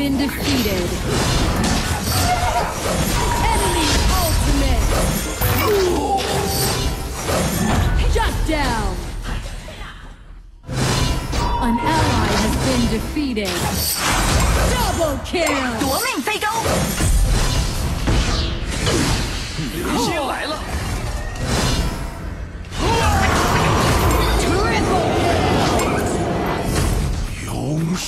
been defeated. Enemy ultimate. Shut down. An ally has been defeated. Double kill. 夺命飞镖，流星来了，